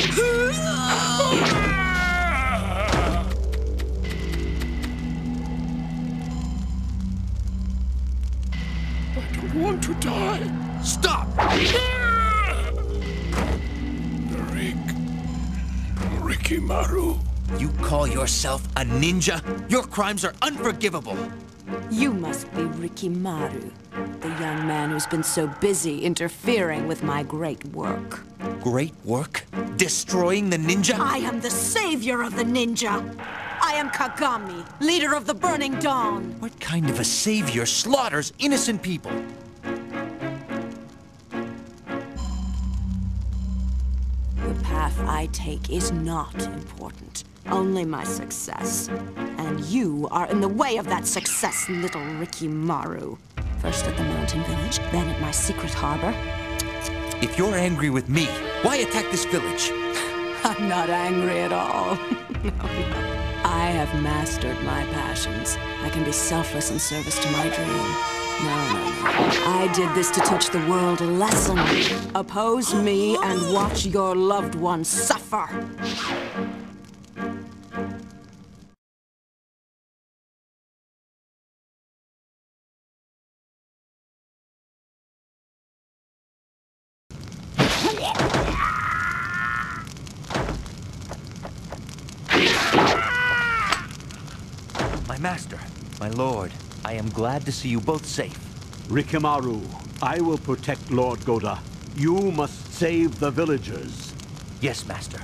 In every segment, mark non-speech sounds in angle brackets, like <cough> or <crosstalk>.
I don't want to die. Stop! Rick. Rikimaru. You call yourself a ninja? Your crimes are unforgivable. You must be Rikimaru, the young man who's been so busy interfering with my great work. Great work? Destroying the ninja? I am the savior of the ninja. I am Kagami, leader of the Burning Dawn. What kind of a savior slaughters innocent people? I take is not important. Only my success. And you are in the way of that success, little Rikimaru. First at the mountain village, then at my secret harbor. If you're angry with me, why attack this village? <laughs> I'm not angry at all. <laughs> no, no. I have mastered my passions. I can be selfless in service to my dream. I did this to teach the world a lesson. Oppose me and watch your loved ones suffer. My master, my lord, I am glad to see you both safe. Rikimaru, I will protect Lord Gohda. You must save the villagers. Yes, master.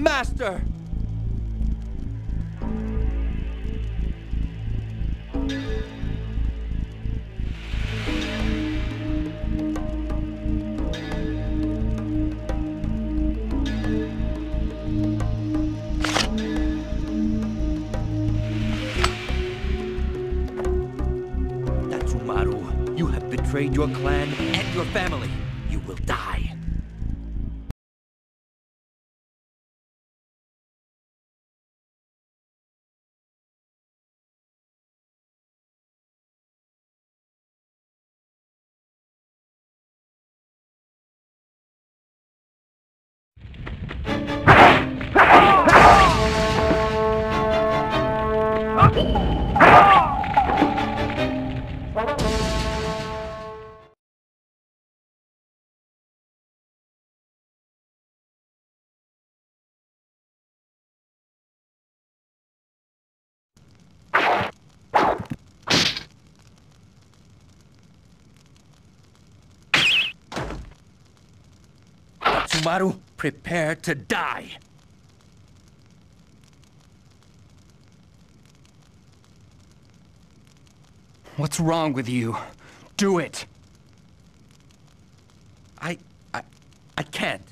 Master! Tatsumaru, you have betrayed your clan and your family. Tatsumaru, prepare to die. What's wrong with you? Do it! I, I, I can't.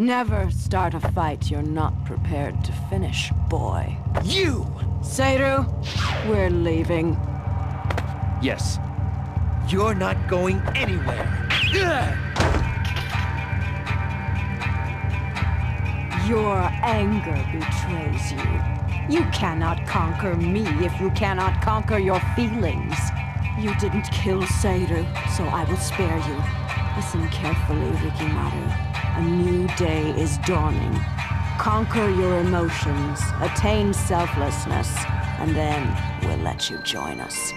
Never start a fight you're not prepared to finish, boy. You! Seiru, we're leaving. Yes. You're not going anywhere. Your anger betrays you. You cannot conquer me if you cannot conquer your feelings. You didn't kill Seiru, so I will spare you. Listen carefully, Rikimaru. A new day is dawning. Conquer your emotions, attain selflessness, and then we'll let you join us.